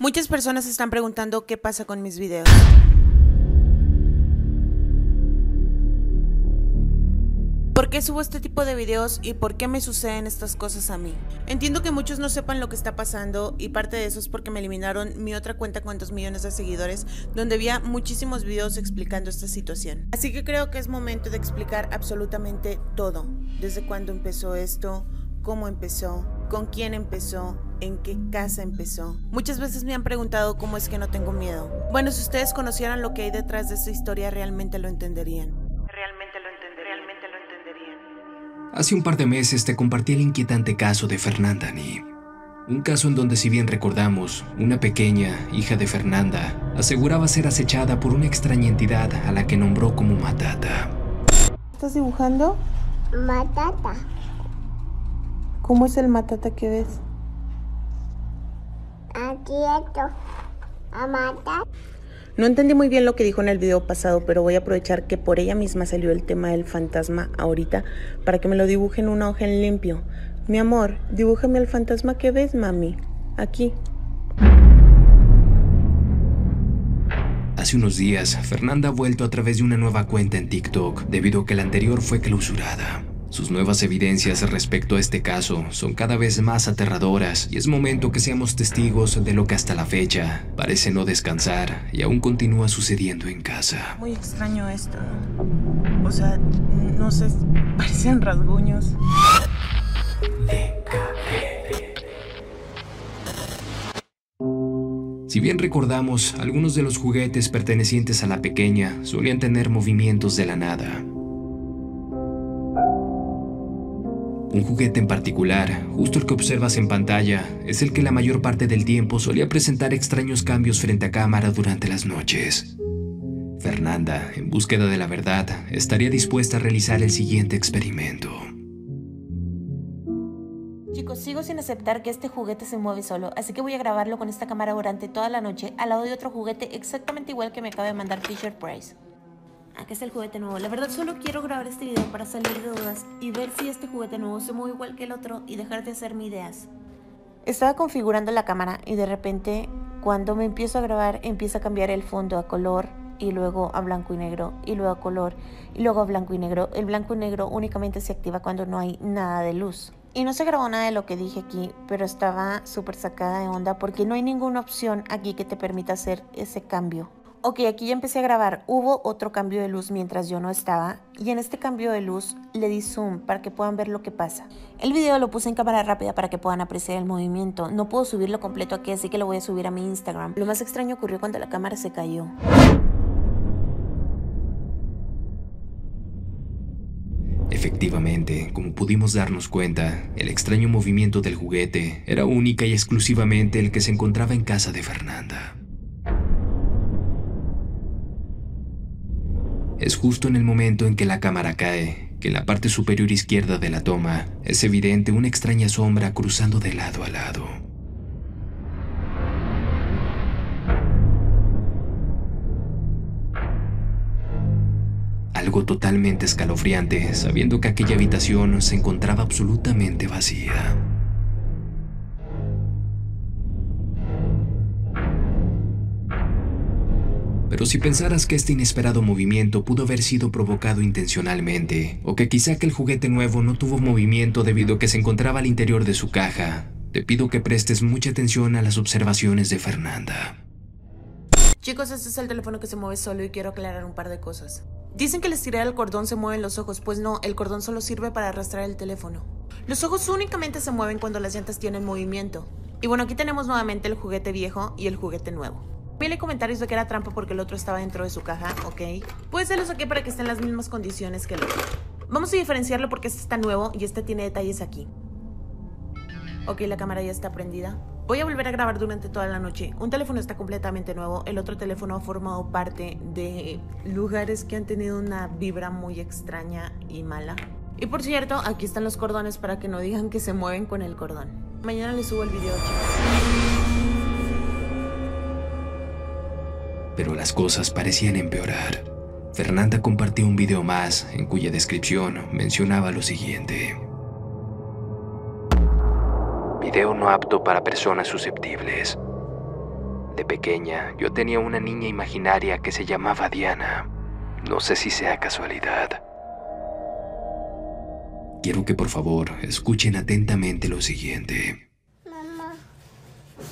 Muchas personas están preguntando qué pasa con mis videos. ¿Por qué subo este tipo de videos y por qué me suceden estas cosas a mí? Entiendo que muchos no sepan lo que está pasando y parte de eso es porque me eliminaron mi otra cuenta con 2 millones de seguidores donde había muchísimos videos explicando esta situación. Así que creo que es momento de explicar absolutamente todo, desde cuándo empezó esto, cómo empezó, con quién empezó, en qué casa empezó. Muchas veces me han preguntado cómo es que no tengo miedo. Bueno, si ustedes conocieran lo que hay detrás de esta historia, realmente lo entenderían. Realmente lo entenderían, realmente lo entenderían. Hace un par de meses te compartí el inquietante caso de Fernanda Ni. Un caso en donde si bien recordamos, una pequeña, hija de Fernanda, aseguraba ser acechada por una extraña entidad a la que nombró como Matata. ¿Estás dibujando? Matata. ¿Cómo es el matata que ves? Aquí esto. A matar. No entendí muy bien lo que dijo en el video pasado, pero voy a aprovechar que por ella misma salió el tema del fantasma ahorita para que me lo dibuje en una hoja en limpio. Mi amor, dibújame el fantasma que ves, mami. Aquí. Hace unos días, Fernanda ha vuelto a través de una nueva cuenta en TikTok debido a que la anterior fue clausurada. Sus nuevas evidencias respecto a este caso son cada vez más aterradoras y es momento que seamos testigos de lo que hasta la fecha parece no descansar y aún continúa sucediendo en casa. Muy extraño esto. O sea, no sé, parecen rasguños. Si bien recordamos, algunos de los juguetes pertenecientes a la pequeña solían tener movimientos de la nada. Un juguete en particular, justo el que observas en pantalla, es el que la mayor parte del tiempo solía presentar extraños cambios frente a cámara durante las noches. Fernanda, en búsqueda de la verdad, estaría dispuesta a realizar el siguiente experimento. Chicos, sigo sin aceptar que este juguete se mueve solo, así que voy a grabarlo con esta cámara durante toda la noche al lado de otro juguete exactamente igual que me acaba de mandar Fisher Price. Acá está el juguete nuevo. La verdad solo quiero grabar este video para salir de dudas y ver si este juguete nuevo se mueve igual que el otro y dejar de hacerme ideas. Estaba configurando la cámara y de repente cuando me empiezo a grabar empieza a cambiar el fondo a color y luego a blanco y negro y luego a color y luego a blanco y negro. El blanco y negro únicamente se activa cuando no hay nada de luz. Y no se grabó nada de lo que dije aquí, pero estaba súper sacada de onda porque no hay ninguna opción aquí que te permita hacer ese cambio. Ok, aquí ya empecé a grabar. Hubo otro cambio de luz mientras yo no estaba y en este cambio de luz le di zoom para que puedan ver lo que pasa. El video lo puse en cámara rápida para que puedan apreciar el movimiento. No puedo subirlo completo aquí, así que lo voy a subir a mi Instagram. Lo más extraño ocurrió cuando la cámara se cayó. Efectivamente, como pudimos darnos cuenta, el extraño movimiento del juguete era única y exclusivamente el que se encontraba en casa de Fernanda. Es justo en el momento en que la cámara cae, que en la parte superior izquierda de la toma es evidente una extraña sombra cruzando de lado a lado. Algo totalmente escalofriante, sabiendo que aquella habitación se encontraba absolutamente vacía. Pero si pensaras que este inesperado movimiento pudo haber sido provocado intencionalmente, o que quizá que el juguete nuevo no tuvo movimiento debido a que se encontraba al interior de su caja, te pido que prestes mucha atención a las observaciones de Fernanda. Chicos, este es el teléfono que se mueve solo y quiero aclarar un par de cosas. Dicen que al estirar el cordón se mueven los ojos, pues no, el cordón solo sirve para arrastrar el teléfono. Los ojos únicamente se mueven cuando las llantas tienen movimiento. Y bueno, aquí tenemos nuevamente el juguete viejo y el juguete nuevo. Mil comentarios de que era trampa porque el otro estaba dentro de su caja, ok. Pues se lo saqué para que esté en las mismas condiciones que el otro. Vamos a diferenciarlo porque este está nuevo y este tiene detalles aquí. Ok, la cámara ya está prendida. Voy a volver a grabar durante toda la noche. Un teléfono está completamente nuevo, el otro teléfono ha formado parte de lugares que han tenido una vibra muy extraña y mala. Y por cierto, aquí están los cordones para que no digan que se mueven con el cordón. Mañana les subo el video, chicos. Pero las cosas parecían empeorar. Fernanda compartió un video más en cuya descripción mencionaba lo siguiente. Video no apto para personas susceptibles. De pequeña, yo tenía una niña imaginaria que se llamaba Diana. No sé si sea casualidad. Quiero que por favor escuchen atentamente lo siguiente. Mamá,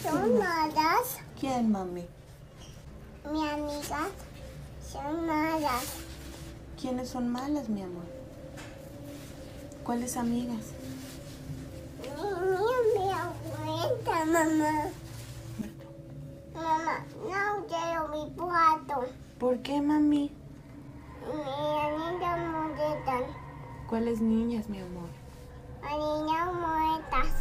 son malas. ¿Quién, mami? Mi amigas son malas. ¿Quiénes son malas, mi amor? ¿Cuáles amigas? Mi, mi abuelita, mamá. Mamá, no quiero mi plato. ¿Por qué, mami? Mi niña muertas. ¿Cuáles niñas, mi amor? Las niñas muertas.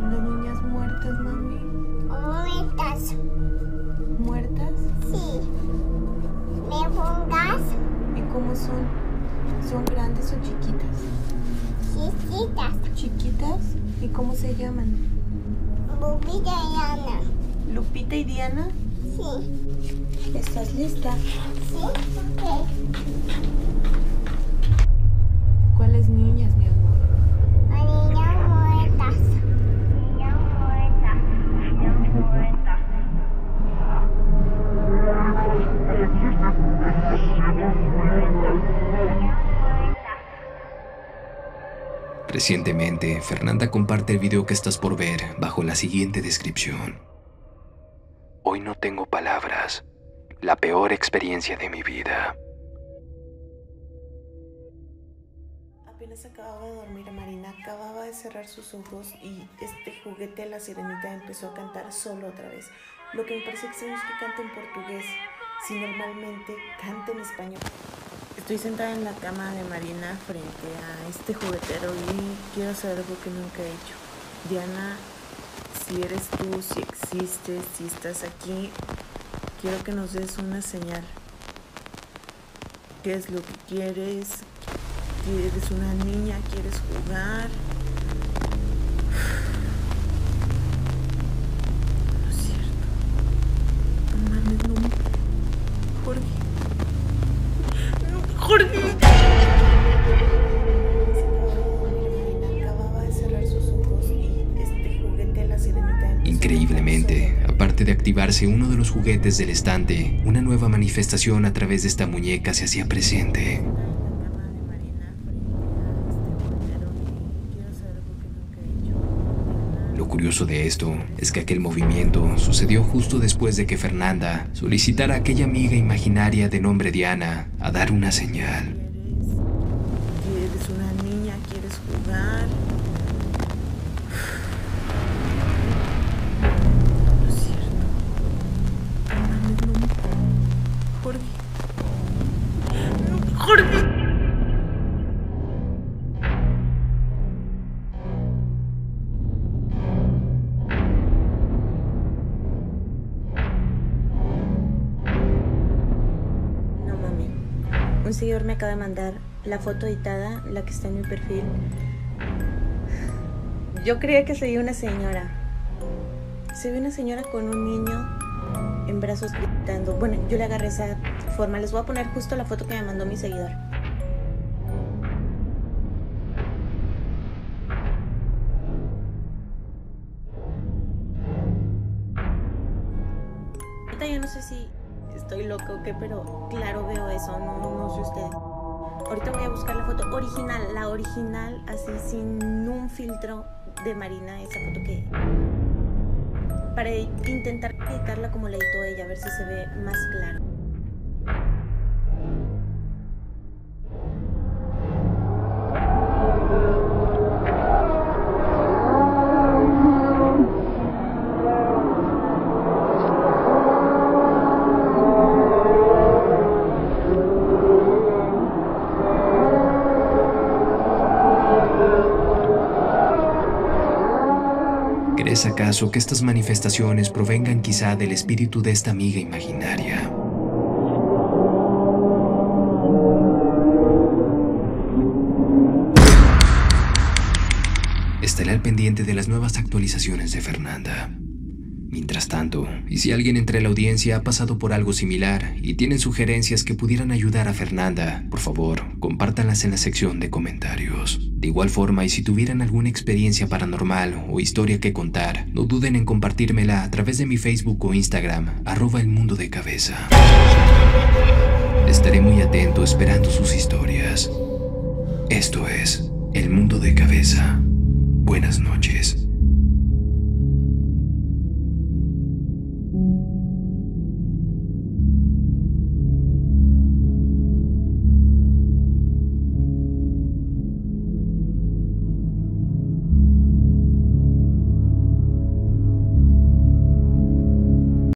Las niñas muertas, mami. Muertas. ¿Muertas? Sí. ¿Me pongas? ¿Y cómo son? ¿Son grandes o chiquitas? Chiquitas. ¿Chiquitas? ¿Y cómo se llaman? Bubita y Ana. ¿Lupita y Diana? Sí. ¿Estás lista? Sí. Ok. Recientemente, Fernanda comparte el video que estás por ver bajo la siguiente descripción. Hoy no tengo palabras. La peor experiencia de mi vida. Apenas acababa de dormir Marina, acababa de cerrar sus ojos y este juguete, la sirenita, empezó a cantar solo otra vez. Lo que me parece extraño es que canta en portugués, si normalmente canta en español. Estoy sentada en la cama de Marina frente a este juguetero y quiero hacer algo que nunca he hecho. Diana, si eres tú, si existes, si estás aquí, quiero que nos des una señal. ¿Qué es lo que quieres? ¿Quieres una niña? ¿Quieres jugar? Los juguetes del estante, una nueva manifestación a través de esta muñeca se hacía presente. Lo curioso de esto es que aquel movimiento sucedió justo después de que Fernanda solicitara a aquella amiga imaginaria de nombre Diana a dar una señal. Un seguidor me acaba de mandar la foto editada, la que está en mi perfil. Yo creía que se veía una señora. Se ve una señora con un niño en brazos gritando. Bueno, yo le agarré esa forma. Les voy a poner justo la foto que me mandó mi seguidor. Estoy loca o qué, pero claro veo eso, no, no sé ustedes. Ahorita voy a buscar la foto original, la original, así sin un filtro de Marina, esa foto que... Para intentar editarla como la editó ella, a ver si se ve más claro. ¿Crees acaso que estas manifestaciones provengan quizá del espíritu de esta amiga imaginaria? Estaré al pendiente de las nuevas actualizaciones de Fernanda. Mientras tanto, y si alguien entre la audiencia ha pasado por algo similar y tienen sugerencias que pudieran ayudar a Fernanda, por favor, compártanlas en la sección de comentarios. De igual forma, y si tuvieran alguna experiencia paranormal o historia que contar, no duden en compartírmela a través de mi Facebook o Instagram, arroba el mundo de cabeza. Estaré muy atento esperando sus historias. Esto es El Mundo de Cabeza. Buenas noches.